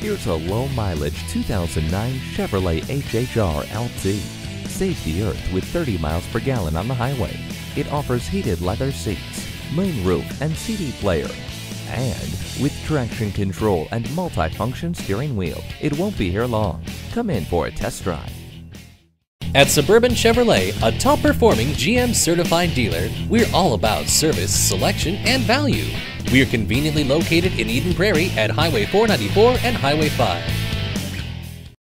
Here's a low mileage 2009 Chevrolet HHR LT. Save the earth with 30 miles per gallon on the highway. It offers heated leather seats, moonroof, and CD player. And with traction control and multi-function steering wheel, it won't be here long. Come in for a test drive. At Suburban Chevrolet, a top performing GM certified dealer, we're all about service, selection, and value. We are conveniently located in Eden Prairie at Highway 494 and Highway 5.